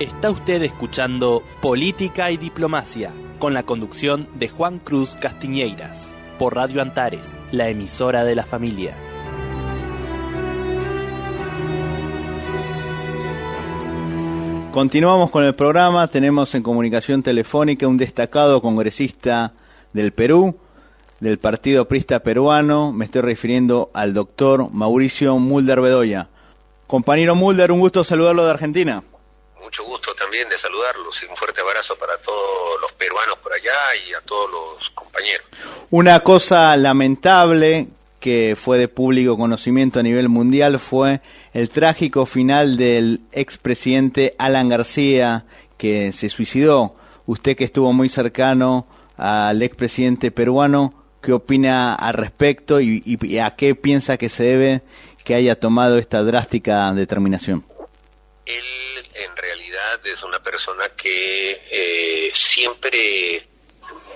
Está usted escuchando Política y Diplomacia con la conducción de Juan Cruz Castiñeiras por Radio Antares, la emisora de la familia. Continuamos con el programa, tenemos en comunicación telefónica un destacado congresista del Perú, del Partido Prista Peruano, me estoy refiriendo al doctor Mauricio Mulder Bedoya. Compañero Mulder, un gusto saludarlo de Argentina. Mucho gusto también de saludarlos y un fuerte abrazo para todos los peruanos por allá y a todos los compañeros. Una cosa lamentable que fue de público conocimiento a nivel mundial fue el trágico final del expresidente Alan García, que se suicidó. Usted que estuvo muy cercano al expresidente peruano, ¿qué opina al respecto y, y, a qué piensa que se debe que haya tomado esta drástica determinación? Es una persona que eh, siempre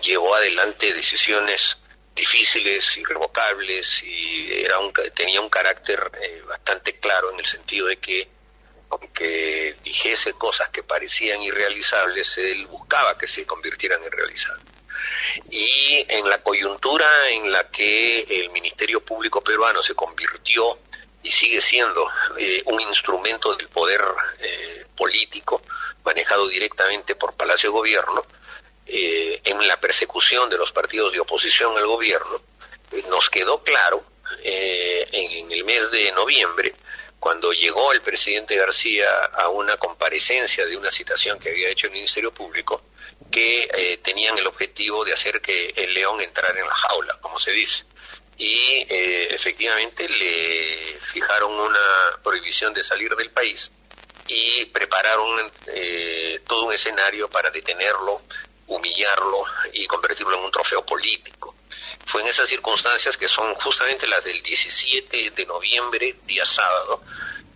llevó adelante decisiones difíciles, irrevocables y era un, tenía un carácter eh, bastante claro en el sentido de que aunque dijese cosas que parecían irrealizables, él buscaba que se convirtieran en realizables. Y en la coyuntura en la que el Ministerio Público peruano se convirtió y sigue siendo eh, un instrumento del poder eh, político manejado directamente por Palacio Gobierno, eh, en la persecución de los partidos de oposición al gobierno, eh, nos quedó claro eh, en, el mes de noviembre, cuando llegó el presidente García a una comparecencia de una citación que había hecho el Ministerio Público, que tenían el objetivo de hacer que el león entrara en la jaula, como se dice. Y efectivamente le fijaron una prohibición de salir del país y prepararon todo un escenario para detenerlo, humillarlo y convertirlo en un trofeo político. Fue en esas circunstancias que son justamente las del 17 de noviembre, día sábado,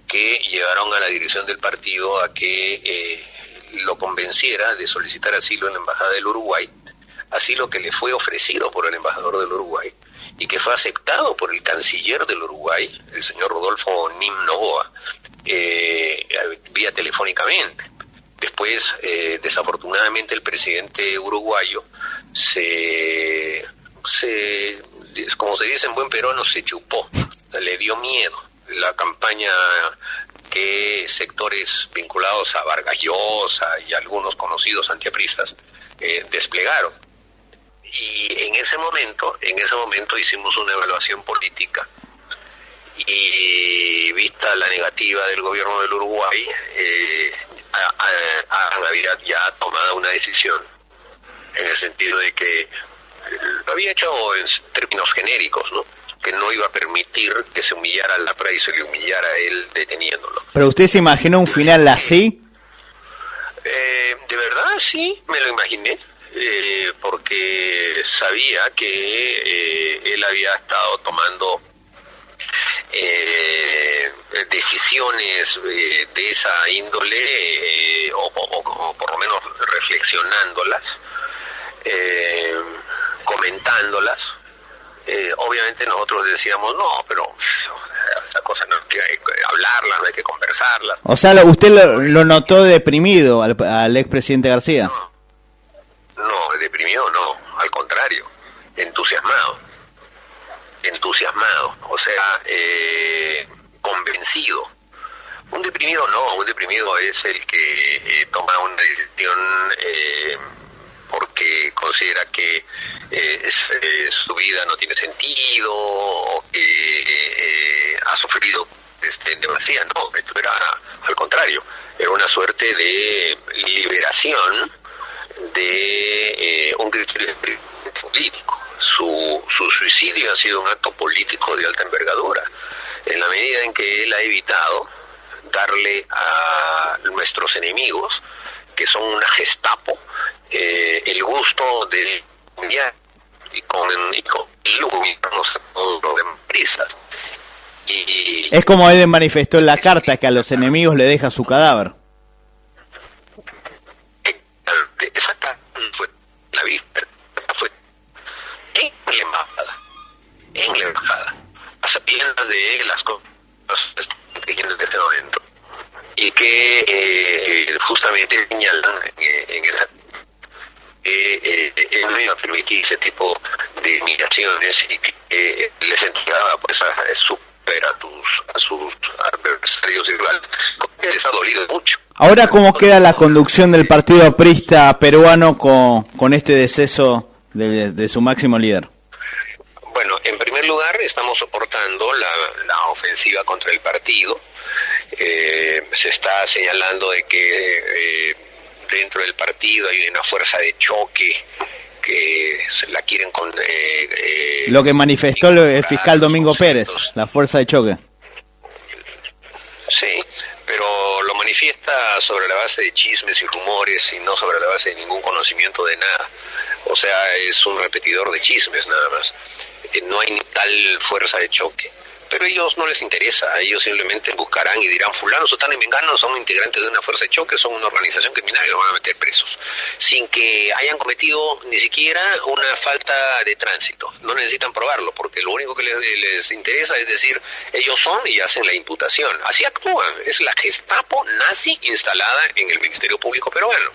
que llevaron a la dirección del partido a que eh, lo convenciera de solicitar asilo en la Embajada del Uruguay, asilo que le fue ofrecido por el embajador del Uruguay y que fue aceptado por el canciller del Uruguay, el señor Rodolfo Nim Novoa, eh, vía telefónicamente. Después, eh, desafortunadamente, el presidente uruguayo se, se, como se dice en buen peruano, se chupó, le dio miedo la campaña que sectores vinculados a Vargas Llosa y algunos conocidos antiapristas eh, desplegaron. Y en ese momento, en ese momento hicimos una evaluación política y la negativa del gobierno del Uruguay, eh, había ya tomado una decisión en el sentido de que lo había hecho en términos genéricos, ¿no? que no iba a permitir que se humillara a la y se le humillara a él deteniéndolo. ¿Pero usted se imaginó un final así? Eh, de verdad, sí, me lo imaginé, eh, porque sabía que eh, él había estado tomando decisiones eh, de esa índole, eh, o, por lo menos reflexionándolas, eh, comentándolas. obviamente nosotros decíamos, no, pero esa cosa no hay que hablarla, no hay que conversarla. O sea, ¿usted lo, notó deprimido al, al expresidente García? No, no, deprimido no, al contrario, entusiasmado entusiasmado, o sea, eh, convencido. Un deprimido no, un deprimido es el que eh, toma una decisión eh, porque considera que su vida no tiene sentido o que ha sufrido este, demasiado. No, esto era al contrario, era una suerte de liberación de un criterio político su, su suicidio ha sido un acto político de alta envergadura, en la medida en que él ha evitado darle a nuestros enemigos, que son una gestapo, eh, el gusto de y con, y con prisas. Y, es como él manifestó en la carta que a los enemigos le deja su cadáver. Esa fue la víspera en la embajada, en la embajada, a de las cosas que en este momento. y que eh, justamente señalan en esa eh, eh, no iba a permitir ese tipo de migraciones y que les entregaba pues a, super a, tus, a sus adversarios igual les ha dolido mucho. Ahora, ¿cómo queda la conducción del partido aprista peruano con, con este deceso de, de su máximo líder? En primer lugar, estamos soportando la, la ofensiva contra el partido. Eh, se está señalando de que eh, dentro del partido hay una fuerza de choque que se la quieren con, eh, eh lo que manifestó el fiscal Domingo Pérez la fuerza de choque. Sí pero lo manifiesta sobre la base de chismes y rumores y no sobre la base de ningún conocimiento de nada o sea es un repetidor de chismes nada más. Eh, no hay ni tal fuerza de choque. Pero a ellos no les interesa, ellos simplemente buscarán y dirán, fulanos o tan menganos son integrantes de una fuerza de choque, son una organización criminal y los van a meter presos, sin que hayan cometido ni siquiera una falta de tránsito. No necesitan probarlo, porque lo único que les, interesa es decir, ellos son y hacen la imputación. Así actúan, es la Gestapo nazi instalada en el Ministerio Público peruano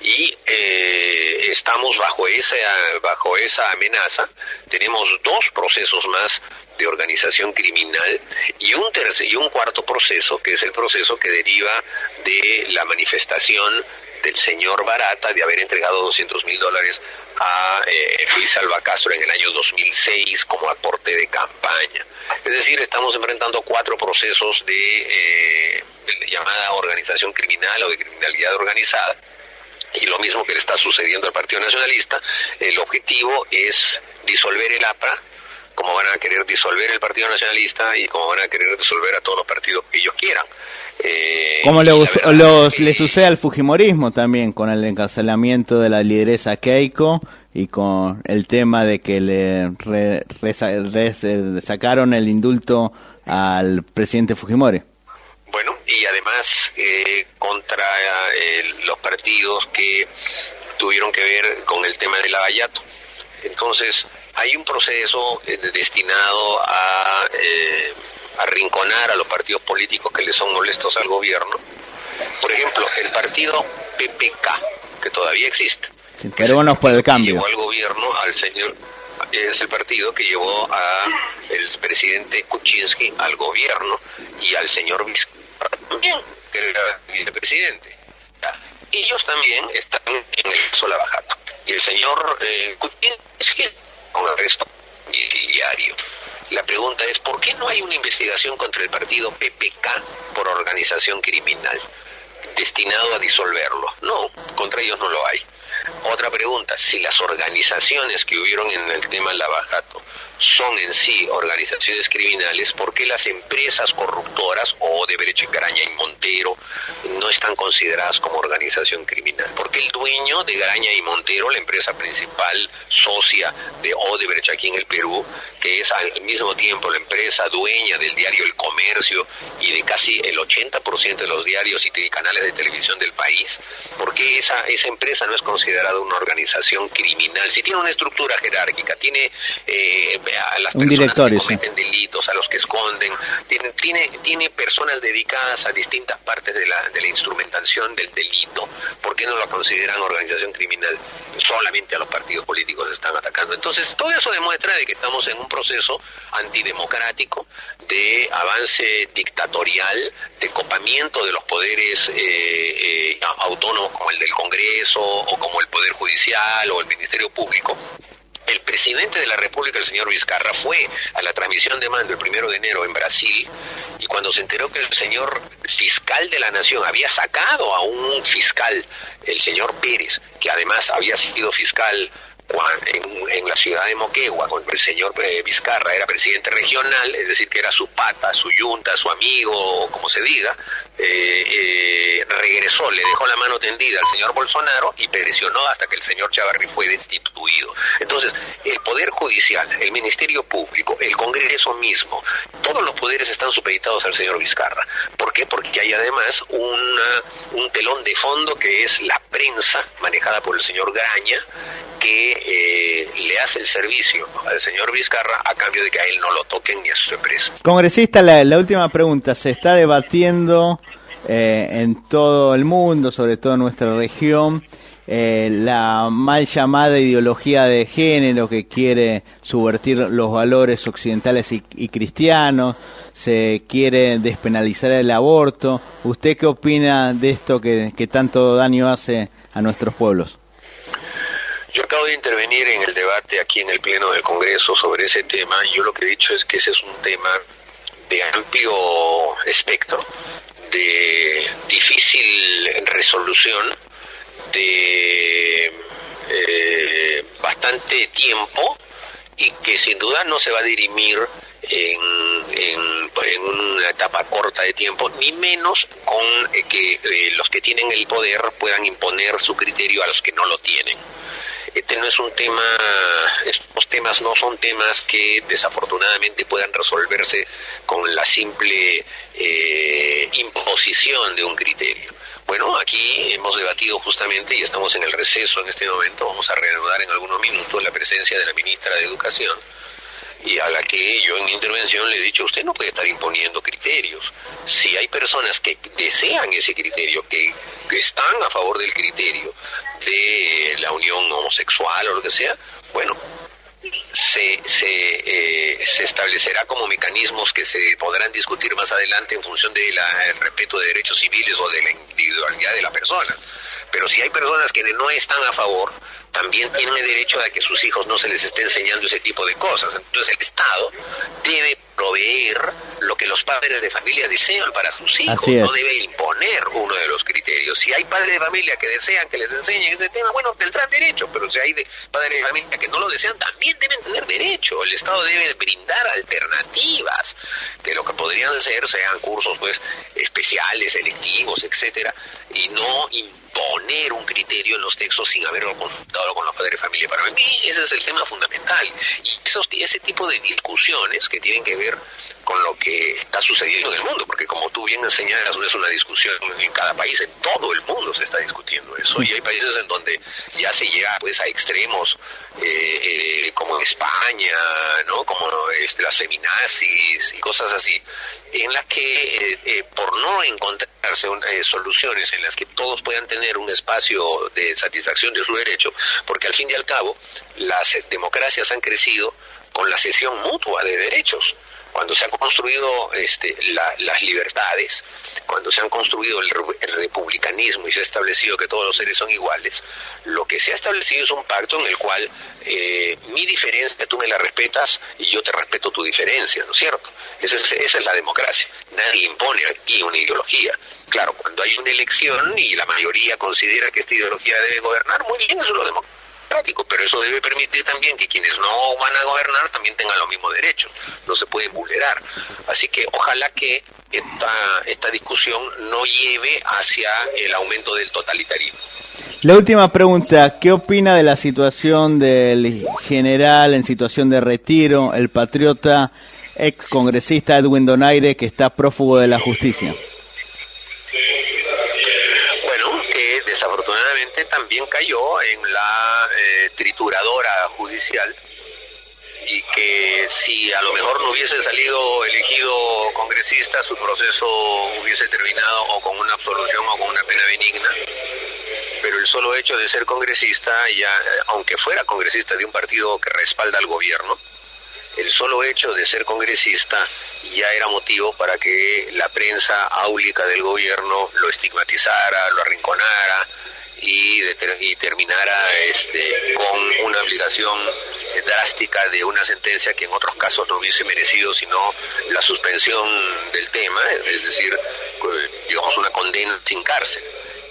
y eh, estamos bajo esa bajo esa amenaza tenemos dos procesos más de organización criminal y un tercer y un cuarto proceso que es el proceso que deriva de la manifestación del señor Barata de haber entregado 200 mil dólares a eh, Luis Castro en el año 2006 como aporte de campaña. Es decir, estamos enfrentando cuatro procesos de, eh, de llamada organización criminal o de criminalidad organizada y lo mismo que le está sucediendo al Partido Nacionalista, el objetivo es disolver el APRA, como van a querer disolver el Partido Nacionalista y como van a querer disolver a todos los partidos que ellos quieran. Eh, como le, los, le sucede al Fujimorismo también, con el encarcelamiento de la lideresa Keiko y con el tema de que le sacaron el indulto al presidente Fujimori. Bueno, y además eh, contra eh, los partidos que tuvieron que ver con el tema del Lavallato. Entonces, hay un proceso eh, destinado a arrinconar a los partidos políticos que le son molestos al gobierno. Por ejemplo, el partido PPK, que todavía existe. Sí, peruanos por el cambio. Llevó al gobierno al señor es el partido que llevó a el presidente Kuczynski al gobierno y al señor Vizcarra también, que era vicepresidente. Ellos también están en el Solabajato. Y el señor eh, con arresto diario. La pregunta es, ¿por qué no hay una investigación contra el partido PPK por organización criminal destinado a disolverlo? No, contra ellos no lo hay. Otra pregunta, si las organizaciones que hubieron en el tema Lavajato son en sí organizaciones criminales, ¿por qué las empresas corruptoras, Odebrecht, Graña y Montero, no están consideradas como organización criminal? Porque el dueño de Graña y Montero, la empresa principal socia de Odebrecht aquí en el Perú, que es al mismo tiempo la empresa dueña del diario El Comercio y de casi el 80% de los diarios y canales de televisión del país, ¿por qué esa, esa empresa no es considerada una organización criminal? Si tiene una estructura jerárquica, tiene... Eh, a las personas que cometen delitos, a los que esconden, tiene, tiene, tiene personas dedicadas a distintas partes de la, de la instrumentación del delito, ¿por qué no lo consideran organización criminal? Solamente a los partidos políticos están atacando. Entonces, todo eso demuestra de que estamos en un proceso antidemocrático, de avance dictatorial, de copamiento de los poderes eh, eh, autónomos como el del Congreso o como el Poder Judicial o el Ministerio Público, el presidente de la República, el señor Vizcarra, fue a la transmisión de mando el primero de enero en Brasil y cuando se enteró que el señor fiscal de la nación había sacado a un fiscal, el señor Pérez, que además había sido fiscal en, la ciudad de Moquegua, cuando el señor eh, Vizcarra era presidente regional, es decir, que era su pata, su yunta, su amigo, como se diga, eh, eh, regresó, le dejó la mano tendida al señor Bolsonaro y presionó hasta que el señor Chavarri fue destituido. Entonces, el Poder Judicial, el Ministerio Público, el Congreso mismo, todos los poderes están supeditados al señor Vizcarra. ¿Por qué? Porque hay además una, un telón de fondo que es la prensa manejada por el señor Graña, que eh, le hace el servicio al señor Vizcarra a cambio de que a él no lo toquen ni a su empresa. Congresista, la última pregunta. Se está debatiendo eh, en todo el mundo, sobre todo en nuestra región, eh, la mal llamada ideología de género que quiere subvertir los valores occidentales y, cristianos, se quiere despenalizar el aborto. ¿Usted qué opina de esto que, que tanto daño hace a nuestros pueblos? Yo acabo de intervenir en el debate aquí en el Pleno del Congreso sobre ese tema. Yo lo que he dicho es que ese es un tema de amplio espectro, de difícil resolución, de eh, bastante tiempo y que sin duda no se va a dirimir en, en, una etapa corta de tiempo, ni menos con que eh, los que tienen el poder puedan imponer su criterio a los que no lo tienen. Este no es un tema, estos temas no son temas que desafortunadamente puedan resolverse con la simple eh, imposición de un criterio. Bueno, aquí hemos debatido justamente y estamos en el receso en este momento, vamos a reanudar en algunos minutos la presencia de la ministra de Educación y a la que yo en intervención le he dicho, usted no puede estar imponiendo criterios. Si hay personas que desean ese criterio, que, están a favor del criterio de la unión homosexual o lo que sea, bueno, se, se, eh, se, establecerá como mecanismos que se podrán discutir más adelante en función del respeto de derechos civiles o de la individualidad de la persona. Pero si hay personas que no están a favor, también tienen el derecho a que sus hijos no se les esté enseñando ese tipo de cosas. Entonces el Estado debe proveer lo que los padres de familia desean para sus hijos, no debe imponer uno de los criterios. Si hay padres de familia que desean que les enseñen ese tema, bueno, tendrán derecho, pero si hay de padres de familia que no lo desean, también deben tener derecho. El Estado debe brindar alternativas, que lo que podrían ser sean cursos pues especiales, selectivos, etcétera, y no imponer un criterio en los textos sin haberlo consultado con los padres de familia. Para mí ese es el tema fundamental. Y esos, ese tipo de discusiones que tienen que ver con lo que está sucediendo en el mundo, porque como bien enseñas, no es una discusión en cada país, en todo el mundo se está discutiendo eso, y hay países en donde ya se llega pues a extremos eh, eh, como España, ¿no? como este, las feminazis y cosas así, en las que eh, por no encontrarse soluciones en las que todos puedan tener un espacio de satisfacción de su derecho, porque al fin y al cabo las democracias han crecido con la cesión mutua de derechos cuando se han construido este, las libertades, cuando se han construido el, republicanismo y se ha establecido que todos los seres son iguales, lo que se ha establecido es un pacto en el cual eh, mi diferencia tú me la respetas y yo te respeto tu diferencia, ¿no es cierto? Esa es, esa es la democracia. Nadie impone aquí una ideología. Claro, cuando hay una elección y la mayoría considera que esta ideología debe gobernar, muy bien, eso es lo democrático pero eso debe permitir también que quienes no van a gobernar también tengan los mismos derechos, no se pueden vulnerar. Así que ojalá que esta, esta discusión no lleve hacia el aumento del totalitarismo. La última pregunta, ¿qué opina de la situación del general en situación de retiro, el patriota ex congresista Edwin Donaire, que está prófugo de la justicia? Desafortunadamente también cayó en la eh, trituradora judicial y que si a lo mejor no hubiese salido elegido congresista, su proceso hubiese terminado o con una absolución o con una pena benigna. Pero el solo hecho de ser congresista, ya, aunque fuera congresista de un partido que respalda al gobierno, el solo hecho de ser congresista ya era motivo para que la prensa áulica del gobierno lo estigmatizara, lo arrinconara y, y terminara este, con una obligación drástica de una sentencia que en otros casos no hubiese merecido sino la suspensión del tema, es decir, digamos una condena sin cárcel.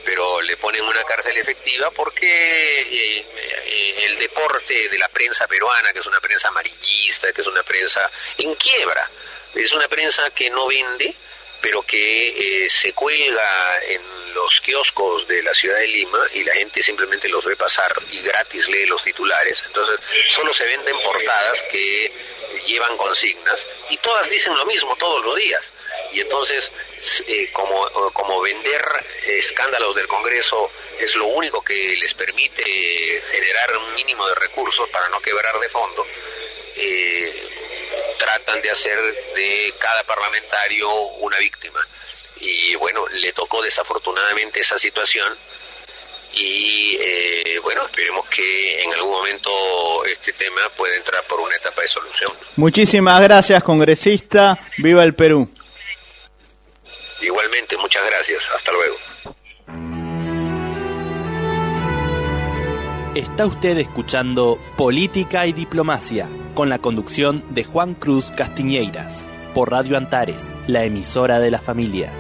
Pero le ponen una cárcel efectiva porque eh, eh, el deporte de la prensa peruana, que es una prensa amarillista, que es una prensa en quiebra, es una prensa que no vende, pero que eh, se cuelga en los kioscos de la ciudad de Lima y la gente simplemente los ve pasar y gratis lee los titulares. Entonces, solo se venden portadas que llevan consignas y todas dicen lo mismo todos los días. Y entonces, eh, como, como vender escándalos del Congreso es lo único que les permite generar un mínimo de recursos para no quebrar de fondo, eh, tratan de hacer de cada parlamentario una víctima. y bueno, le tocó desafortunadamente esa situación y eh, bueno, esperemos que en algún momento este tema pueda entrar por una etapa de solución. Muchísimas gracias, congresista. Viva el Perú. Igualmente, muchas gracias. Hasta luego. Está usted escuchando Política y Diplomacia con la conducción de Juan Cruz Castiñeiras por Radio Antares, la emisora de la familia.